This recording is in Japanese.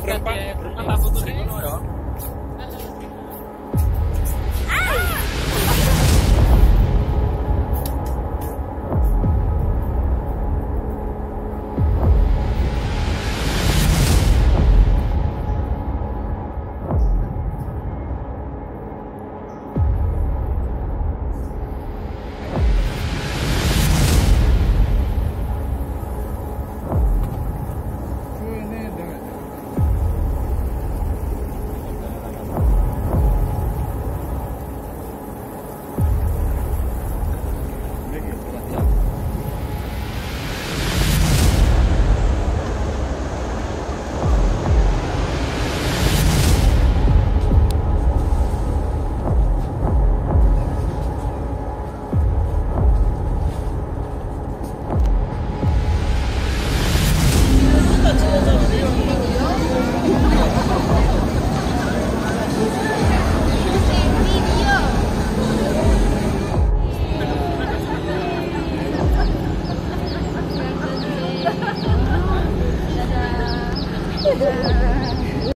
prepa へえ。